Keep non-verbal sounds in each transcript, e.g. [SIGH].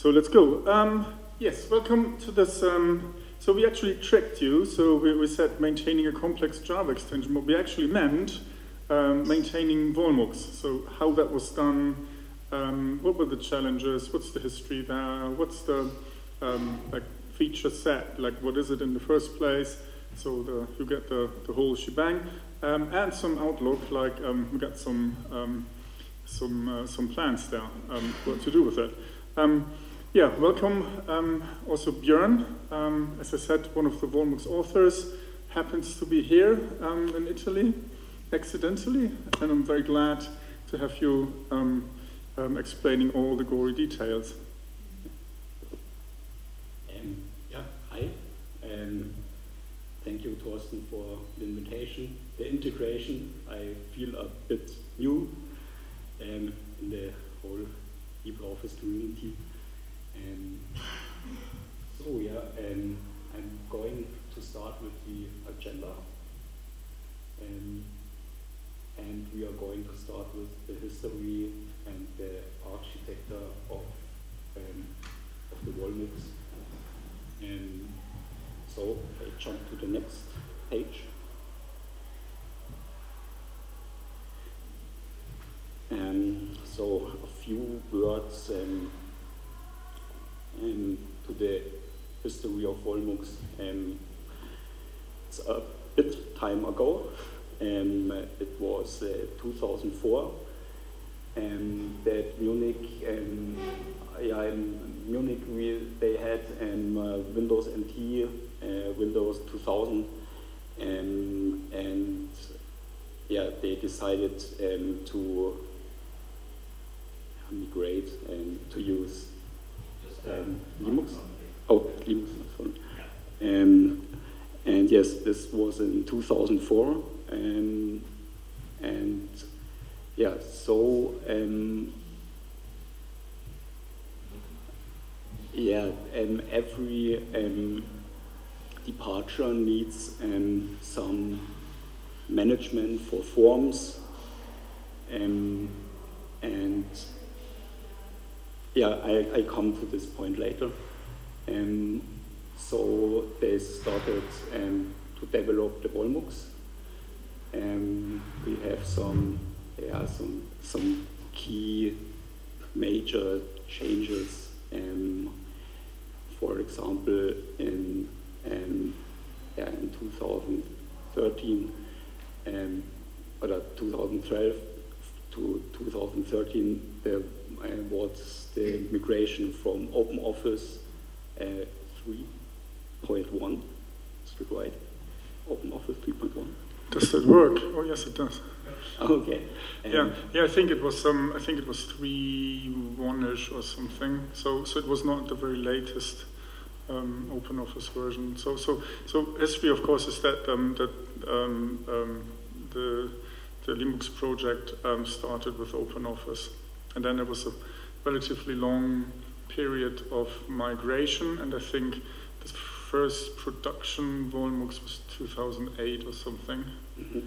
So let's go. Um, yes, welcome to this. Um, so we actually tricked you. So we, we, said maintaining a complex Java extension, but we actually meant um, maintaining WollMux. So how that was done, um, what were the challenges, what's the history there, what's the um, like feature set, like what is it in the first place, so the, you get the, the whole shebang, um, and some outlook, like um, we got some um, some uh, some plans there, um, what to do with it. Um, yeah, welcome um, also Björn, as I said, one of the WollMux authors, happens to be here in Italy, accidentally, and I'm very glad to have you explaining all the gory details. Um, thank you, Thorsten, for the invitation. The integration, I feel a bit new um, in the whole LibreOffice community. So yeah, um, I'm going to start with the agenda. Um, and we are going to start with the history and the architecture of, um, of the WollMux. And so I jump to the next page. And so a few words um, to the history of WollMux. Um, it's a bit time ago. Um, it was uh, 2004 um, that Munich, um, yeah, in Munich we, they had um, uh, Windows NT uh, Windows 2000, um, and yeah, they decided um, to migrate and to use um, Linux. Oh, Linux. Um, and yes, this was in 2004, um, and yeah, so um, yeah, um, every um, departure needs um, some management for forms. Um, and yeah, I, I come to this point later. Um, so they started um, to develop the WollMux. Um, we have some, yeah, some, some key major changes. Um, for example, in um, yeah, in 2013 um, or 2012 to 2013 there uh, was the migration from OpenOffice uh, 3.1. Is that right? OpenOffice 3.1. Does that work? Oh yes, it does. [LAUGHS] Okay. Um, yeah, yeah. I think it was some. I think it was three one-ish or something. So, so it was not the very latest um, open office version. So, so, so history, of course, is that um, that um, um the the Linux project um, started with open office, and then there was a relatively long period of migration, and I think the first production WollMux was 2008 or something. Mm -hmm.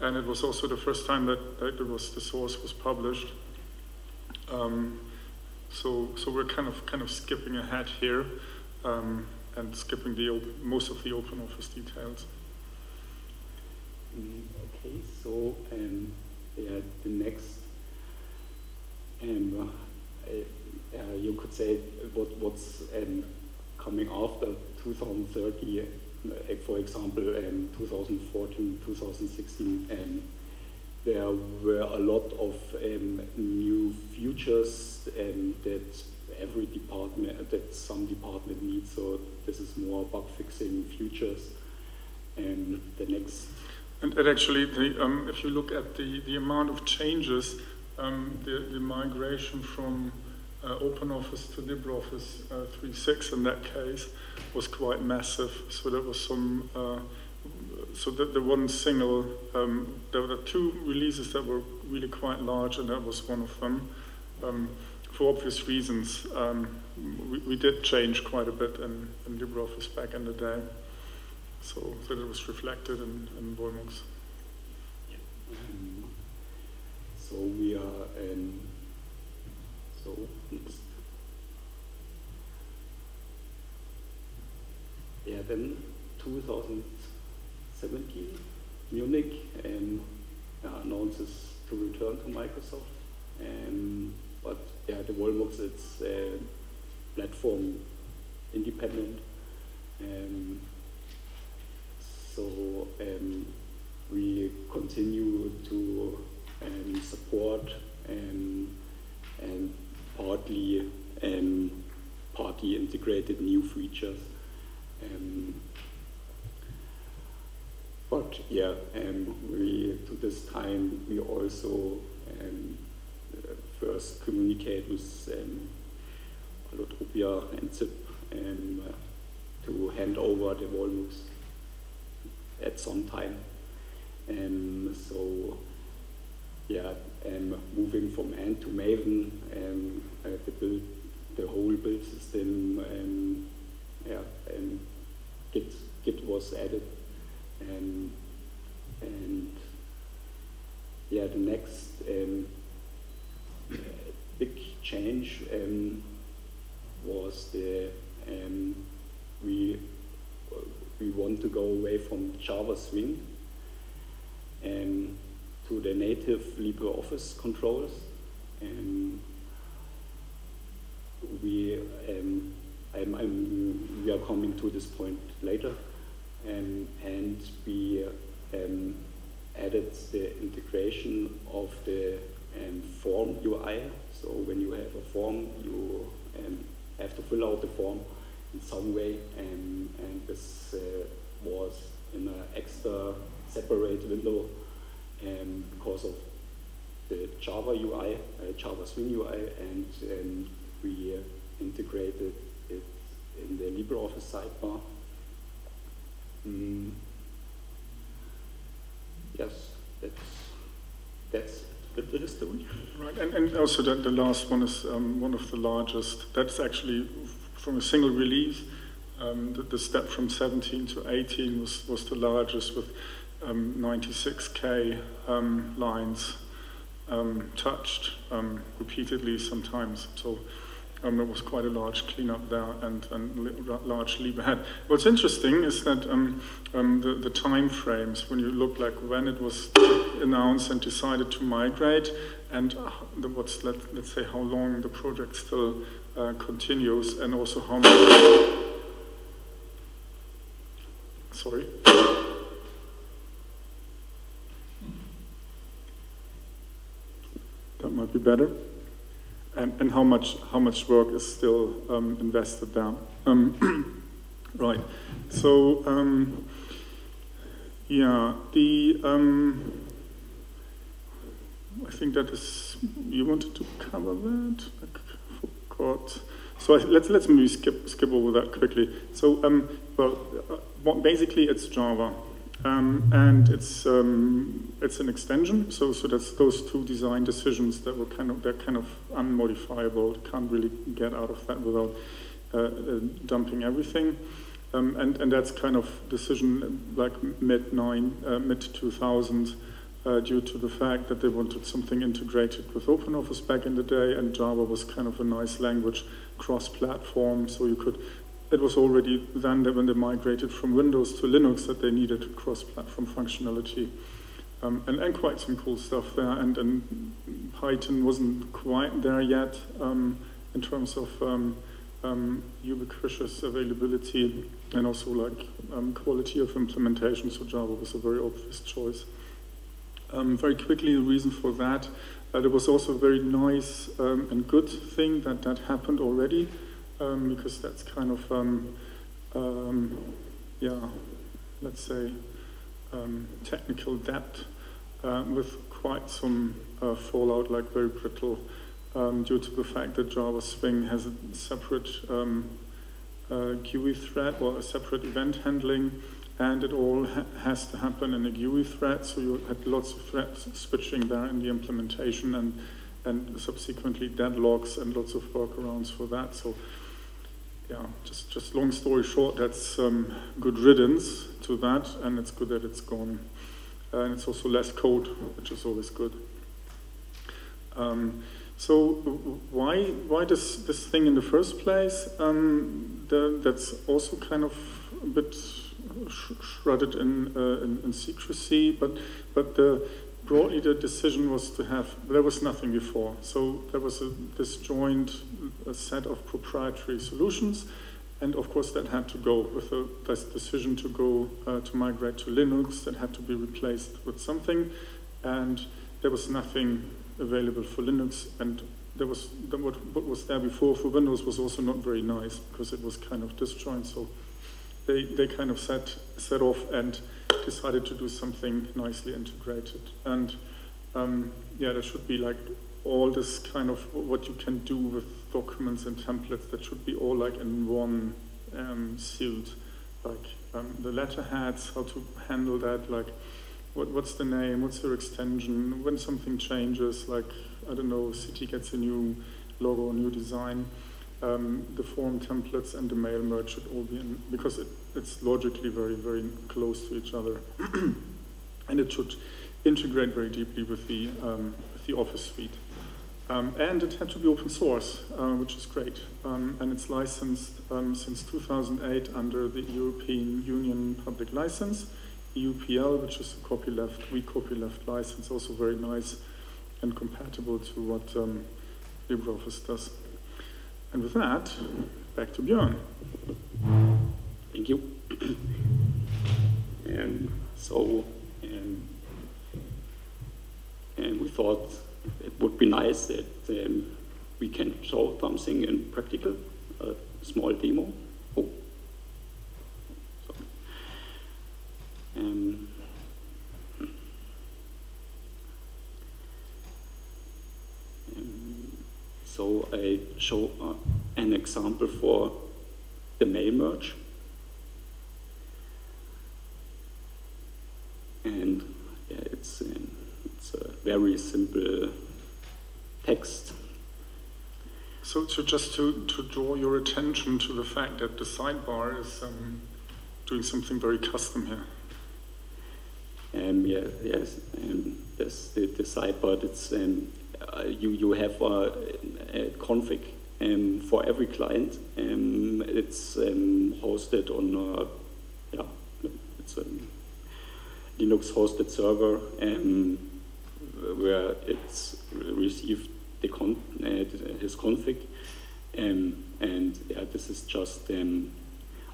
And it was also the first time that, that it was the source was published. Um, so, so we're kind of kind of skipping ahead here um, and skipping the most of the open office details. Mm, okay, so um, yeah, the next, um, uh, you could say what, what's um, coming after 2030, uh, for example, um, 2014, 2016, um, there were a lot of um, new futures um, that every department, that some department needs. So this is more bug fixing futures. And the next. And, and actually, the, um, if you look at the, the amount of changes, um, the, the migration from uh, OpenOffice to LibreOffice uh, 3.6 in that case was quite massive. So there was some, uh, so the, the one single, um, there were two releases that were really quite large, and that was one of them. Um, for obvious reasons, um, we, we, did change quite a bit in, in LibreOffice back in the day. So that it was reflected in, in WollMux. Um, so we are an so. Yeah, then 2017, Munich um, yeah, announces to return to Microsoft. Um, but yeah, the WollMux it's uh, platform independent. Um, so um, we continue to um, support um, and partly um, party integrated new features. Um, but yeah, um, we to this time we also um, first communicate with um, Allotropia and ZIP um, to hand over the volumes at some time. Um, so yeah, um, moving from Ant to Maven, um, uh, the build, the whole build system, um, yeah, and Git, Git was added, and and yeah, the next um, big change um, was the um, we we want to go away from Java Swing and to the native LibreOffice controls. And we, um, I'm, I'm, we are coming to this point later. Um, and we um, added the integration of the um, form UI. So when you have a form, you um, have to fill out the form in some way, and, and this uh, was in an extra separate window um, because of the Java UI, uh, Java Swing UI, and um, we uh, integrated it in the LibreOffice sidebar. Mm. Yes, that's that's the history. Right, and, and also the, the last one is um, one of the largest. That's actually from a single release. Um, the, the, step from 17 to 18 was, was the largest with um, 96k um, lines um, touched um, repeatedly sometimes. So um, it was quite a large cleanup there and, and large leap ahead. What's interesting is that the, the time frames, when you look like when it was announced and decided to migrate, and the, what's let, us say how long the project still uh, continues, and also how much. Sorry. That might be better. And, and how much how much work is still um, invested there? Um, [CLEARS THROAT] right. So um, yeah, the um, I think that is you wanted to cover that. I forgot. So I, let's let's maybe skip skip over that quickly. So um, well, uh, basically it's Java. Um, and it's um, it's an extension, so so that's those two design decisions that were kind of they're kind of unmodifiable. Can't really get out of that without uh, uh, dumping everything, um, and and that's kind of decision like mid nine uh, mid two thousand. Uh, due to the fact that they wanted something integrated with OpenOffice back in the day, and Java was kind of a nice language cross-platform, so you could it was already then that when they migrated from Windows to Linux that they needed cross-platform functionality. Um, and, and, quite some cool stuff there. And, and Python wasn't quite there yet um, in terms of um, um ubiquitous availability and also like um, quality of implementation. So Java was a very obvious choice. Very quickly, the reason for that, uh, there was also a very nice and good thing that that happened already um, because that's kind of, um, um, yeah, let's say, um, technical debt uh, with quite some uh, fallout, like very brittle, um, due to the fact that Java Swing has a separate uh, GUI thread or a separate event handling, and it all ha has to happen in a GUI thread, so you had lots of threads switching there in the implementation and and subsequently deadlocks and lots of workarounds for that. So yeah, just, just long story short, that's um, good riddance to that, and it's good that it's gone. Uh, and it's also less code, which is always good. Um, so why why this this thing in the first place? Um, the, that's also kind of a bit sh shrouded in, uh, in, in, secrecy, but, but the, broadly the decision was to have, there was nothing before. So there was a disjoint a set of proprietary solutions, and of course that had to go with this decision to go uh, to migrate to Linux, that had to be replaced with something, and there was nothing available for Linux, and there was what, what was there before for Windows was also not very nice because it was kind of disjoint. So they, they kind of set set off and decided to do something nicely integrated. And um, yeah, there should be like all this kind of what you can do with documents and templates that should be all like in one um, suite. Like um, the letterheads, how to handle that, like what, what's the name, what's your extension, when something changes, like I don't know, City gets a new logo, new design, um, the form templates and the mail merge should all be in, because it, it's logically very, very close to each other. [CLEARS THROAT] and it should integrate very deeply with the, um, with the Office suite. Um, and it had to be open source, uh, which is great. Um, and it's licensed um, since 2008 under the European Union Public License, EUPL, which is a copyleft, we copyleft license, also very nice and compatible to what um, LibreOffice does. And with that, back to Björn. Thank you. and so, and we thought it would be nice that um, we can show something in practical, a small demo. Oh. Um, So I show uh, an example for the mail merge. And yeah, it's, um, it's a very simple text. So, so just to, to draw your attention to the fact that the sidebar is um, doing something very custom here. Um, yeah, yes, um, yes, the, the sidebar, it's um, uh, you, you have a config um, for every client. Um, it's um, hosted on a, yeah, it's a Linux hosted server um, where it's received the con uh, his config. Um, and yeah, this is just um,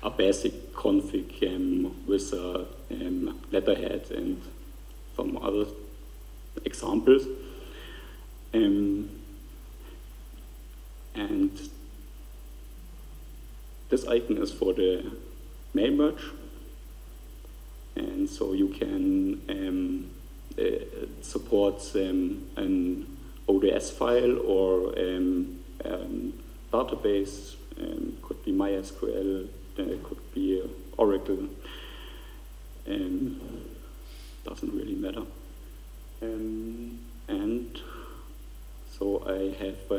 a basic config with a letterhead and some other examples. Um, and this icon is for the mail merge. And so you can um, uh, support um, an ODS file or um, um database, um, could be MySQL, uh, could be Oracle, um, doesn't really matter. and so I have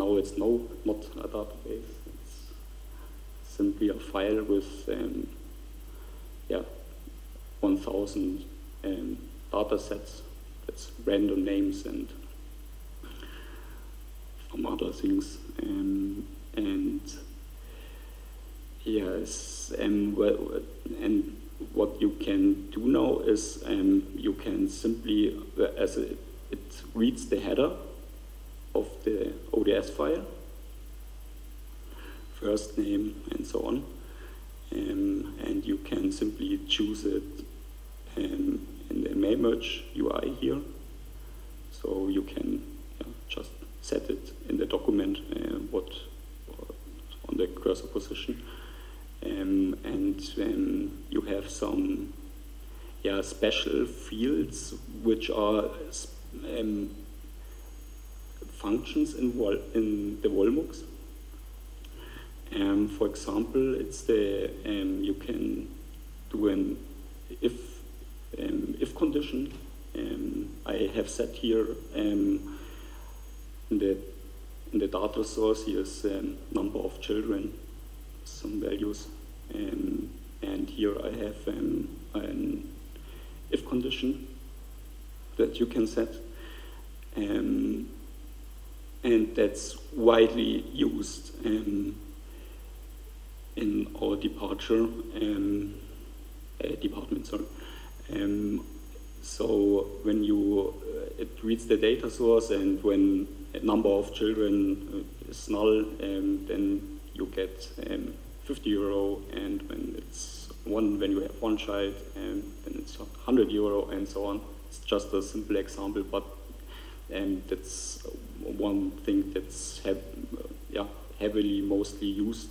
now it's no not a database. It's simply a file with um, yeah 1,000 um, data sets. That's random names and some other things. Um, and yes, um, well, and what you can do now is um, you can simply, uh, as it, it reads the header of the ODS file, first name and so on, um, and you can simply choose it um, in the merge UI here. So you can yeah, just set it in the document uh, what, on the cursor position. Um, and you have some yeah, special fields which are um, functions in, in the WollMux. Um, for example, it's the um, you can do an if um, if condition. I have set here in the in the data source here is number of children some values. Um, and here I have um, an if condition that you can set. Um, and that's widely used. Um, in our departure um, uh, department. Sorry. Um, so when you uh, it reads the data source and when a number of children uh, is null, um, then you get um, 50 euro, and when it's one, when you have one child, and then it's 100 euro, and so on. It's just a simple example, but and that's one thing that's yeah, heavily mostly used.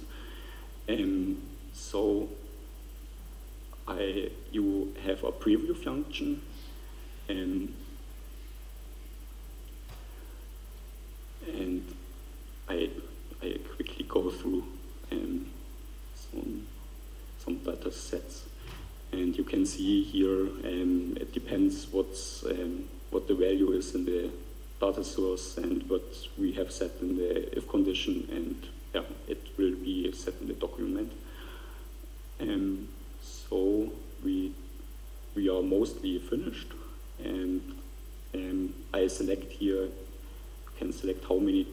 And so I, you have a preview function, and and I, I quickly go through um, some, some data sets. And you can see here, um, it depends what's, um, what the value is in the data source and what we have set in the if condition, and yeah, it will be set in the document. Um, so we, we are mostly finished, and um, I select here, can select how many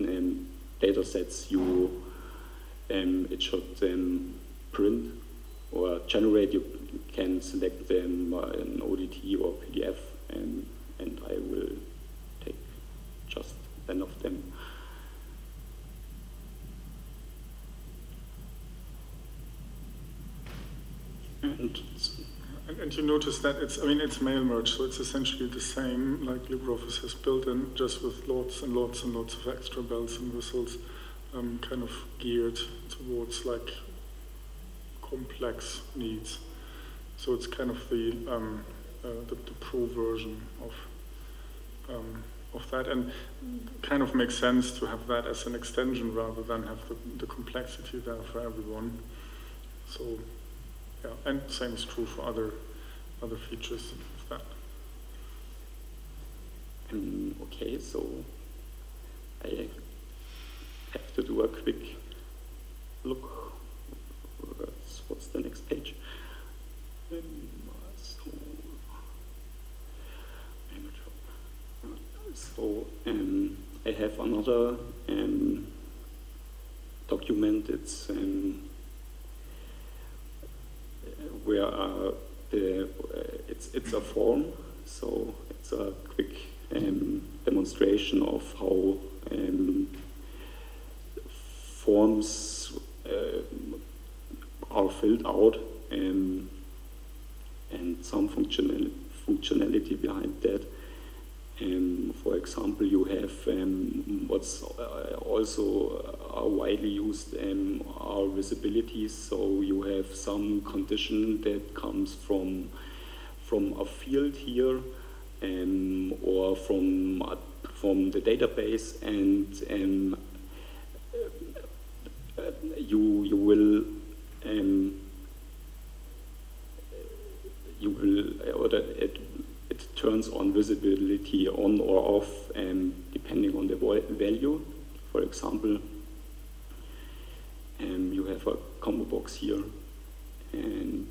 um, data sets you um, it should um, print or generate. You can select them uh, an ODT or PDF, and, and I will one of them. And, and you notice that it's, I mean, it's mail merge, so it's essentially the same like LibreOffice has built in, just with lots and lots and lots of extra bells and whistles, um, kind of geared towards like complex needs. So it's kind of the um, uh, the, the, pro version of um, of that, and kind of makes sense to have that as an extension rather than have the, the complexity there for everyone. So yeah, and same is true for other other features of that. Um, okay, so I have to do a quick look. What's, what's the next page? Um, so, so um, I have another um, document. It's um, where the uh, it's it's a form. So it's a quick um, demonstration of how um, forms uh, are filled out um, and some functional, functionality behind that. Um, for example, you have um, what's uh, also uh, widely used um, are visibilities. So you have some condition that comes from from a field here um, or from uh, from the database, and um, you you will um, you will or it it on visibility on or off um, depending on the value. For example, um, you have a combo box here, and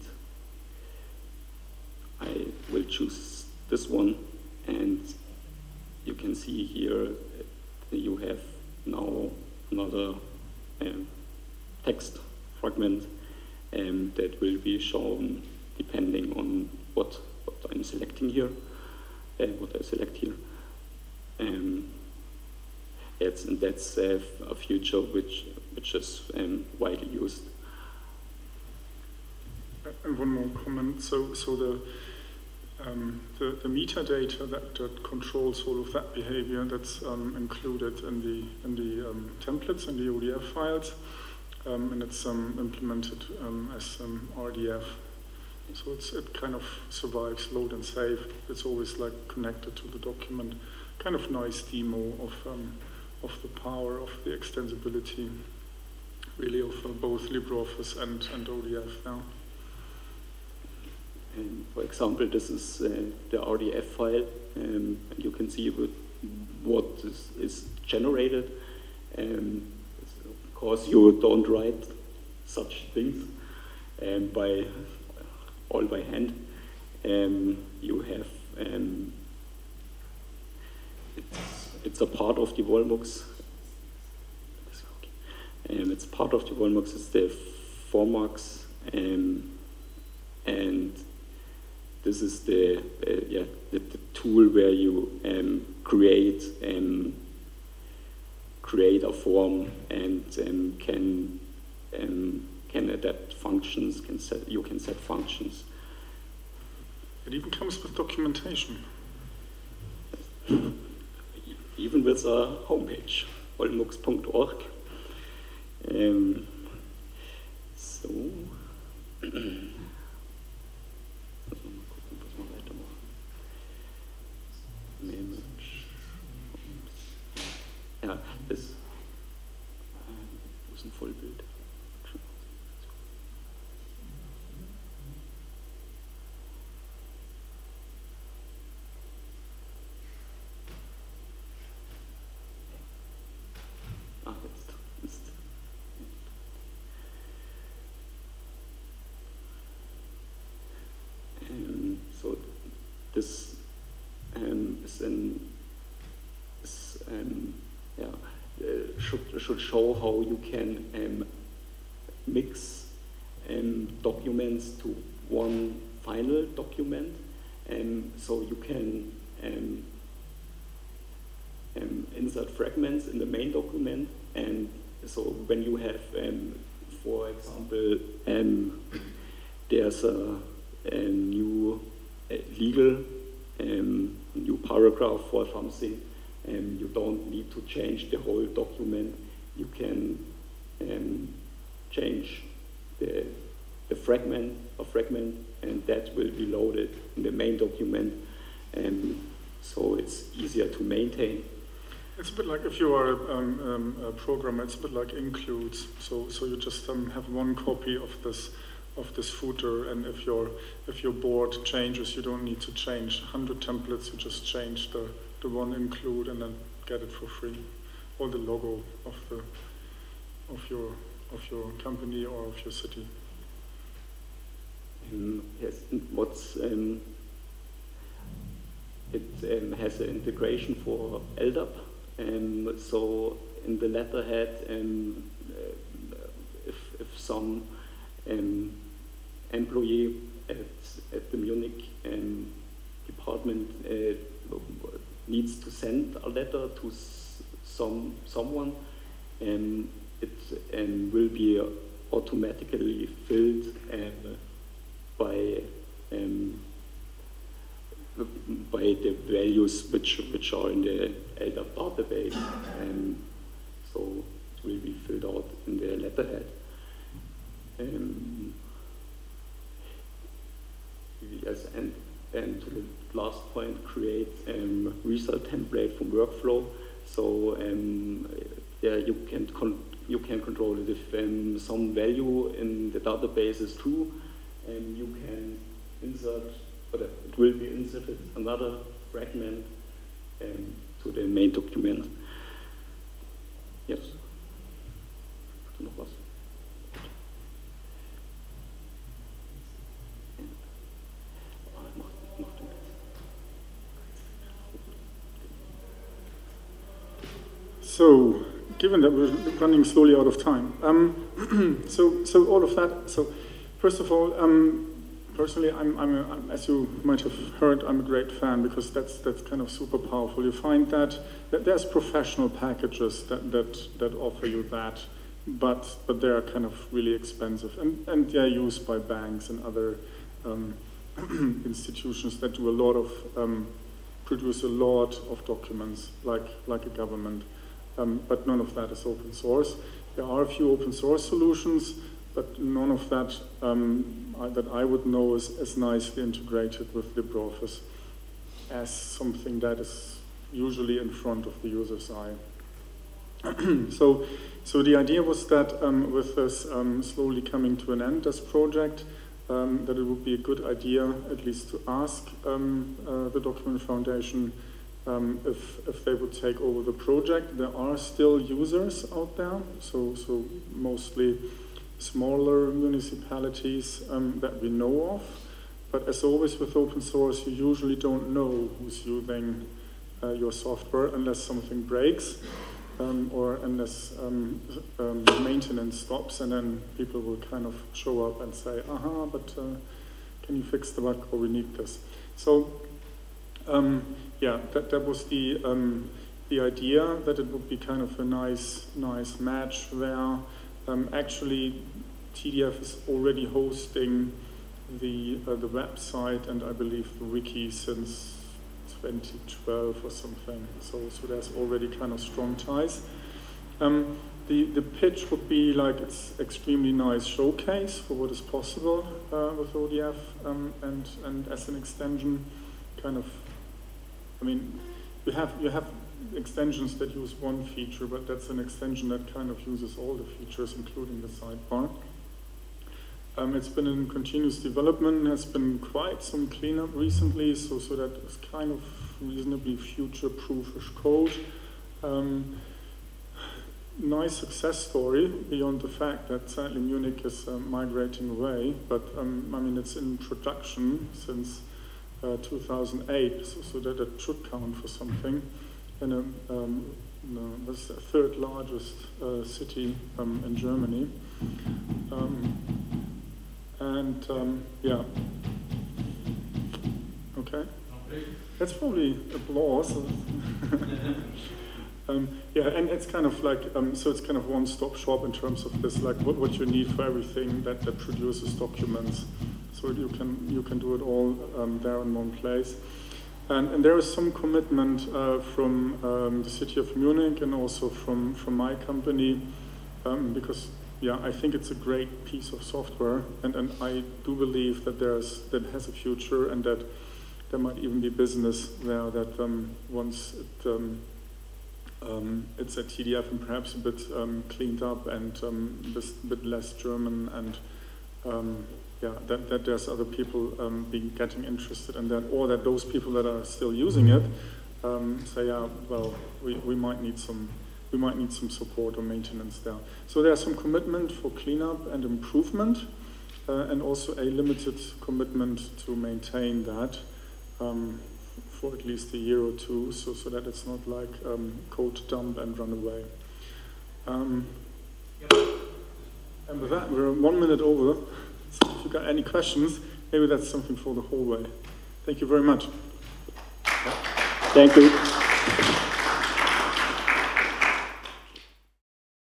I will choose this one, and you can see here you have now another um, text fragment um, that will be shown depending on what, what I'm selecting here, what I select here. Um, it's, and that's a feature which, which is um, widely used. And one more comment. So, so the, um, the, the, metadata that, that, controls all of that behavior that's um, included in the, in the um, templates and the ODF files um, and it's um, implemented um, as RDF. So it kind of survives load and save. It's always like connected to the document. Kind of nice demo of um, of the power of the extensibility, really of uh, both LibreOffice and, and ODF now. And for example, this is uh, the RDF file, um, and you can see what is, is generated. Um, course, you don't write such things um, by all by hand. Um, you have um, it's, it's, a part of the WollMux. Um, it's part of the WollMux, it's the Formux, um, and this is the, uh, yeah, the, the, tool where you um, create um, create a form and um, can um, can adapt functions. Can set you can set functions. It even comes with documentation. [LAUGHS] Even with a homepage, wollmux.org. Um, so. [CLEARS THROAT] Ja, das äh, ist ein Vollbild. Ah, jetzt ist. Um, so this um, um, uh, should should show how you can um, mix um, documents to one final document, and so you can um, um, insert fragments in the main document, and so when you have, um, for example, there's a, a new legal um, new paragraph for something, and you don't need to change the whole document. You can um, change the, the fragment, a fragment, and that will be loaded in the main document, and so it's easier to maintain. It's a bit like if you are a, um, um, a programmer, it's a bit like includes. So, so you just um, have one copy of this of this footer, and if your if your board changes, you don't need to change 100 templates. You just change the the one include, and then get it for free, or the logo of the of your of your company or of your city. Um, yes, what's um, it um, has an integration for LDAP. Um, so in the letterhead, um, uh, if, if some um, employee at, at the Munich um, department uh, needs to send a letter to some someone, and it um, will be automatically filled um, by um, by the values which which are in the LDAP database, and so it will be filled out in the letterhead. Um, yes, and and to the last point, create um, result template from workflow. So um, yeah, you can you can control it if um, some value in the database is true, and you can insert, but it will be inserted another fragment um, to the main document. Yes. Noch was? So, given that we're running slowly out of time, um, [CLEARS THROAT] so so all of that. So, first of all, um, personally, I'm, I'm, as you might have heard, I'm a great fan because that's that's kind of super powerful. You find that, that there's professional packages that that that offer you that, but but they are kind of really expensive, and and they're used by banks and other um, [CLEARS THROAT] institutions that do a lot of um, produce a lot of documents, like like a government um, but none of that is open source. There are a few open source solutions, but none of that um, I, that I would know is as nicely integrated with LibreOffice as something that is usually in front of the user's eye. [CLEARS THROAT] so, so the idea was that um, with this um, slowly coming to an end, this project, um, that it would be a good idea at least to ask um, uh, the Document Foundation um, if, if they would take over the project. There are still users out there, so, so mostly smaller municipalities um, that we know of. But as always with open source, you usually don't know who's using uh, your software unless something breaks. um, or unless um, um, maintenance stops, and then people will kind of show up and say, "Aha, but uh, can you fix the bug, or we need this." So, um, yeah, that that was the um, the idea that it would be kind of a nice nice match where um, actually TDF is already hosting the uh, the website and I believe the wiki since 2012 or something. So, so there's already kind of strong ties. Um, the, the pitch would be like it's extremely nice showcase for what is possible uh, with ODF um, and, and as an extension, kind of, I mean, you have, you have extensions that use one feature, but that's an extension that kind of uses all the features, including the sidebar. Um, it's been in continuous development, has been quite some cleanup recently, so, so that is kind of reasonably future-proofish code. Um, nice success story beyond the fact that sadly Munich is uh, migrating away, but um, I mean it's in production since 2008, so, so, that it should count for something. And um, no, that's the third largest uh, city um, in Germany. Um, and um, yeah. Okay. That's probably applause. [LAUGHS] um, yeah, and it's kind of like, um, so it's kind of one-stop shop in terms of this, like what, what you need for everything that, that produces documents. So you can, you can do it all um, there in one place. And, and, there is some commitment uh, from um, the city of Munich and also from, from my company, um, because yeah, I think it's a great piece of software, and, and I do believe that there's that has a future, and that there might even be business there that um, once it, um, um, it's a TDF and perhaps a bit um, cleaned up and um, a bit less German, and um, yeah, that, that there's other people being getting interested in that, or that those people that are still using it say, yeah, well, we, we might need some we might need some support or maintenance there. So there's some commitment for cleanup and improvement, uh, and also a limited commitment to maintain that um, for at least a year or two, so, so that it's not like um, code dump and run away. Um. And with that, we're one minute over. So if you've got any questions, maybe that's something for the hallway. Thank you very much. Thank you.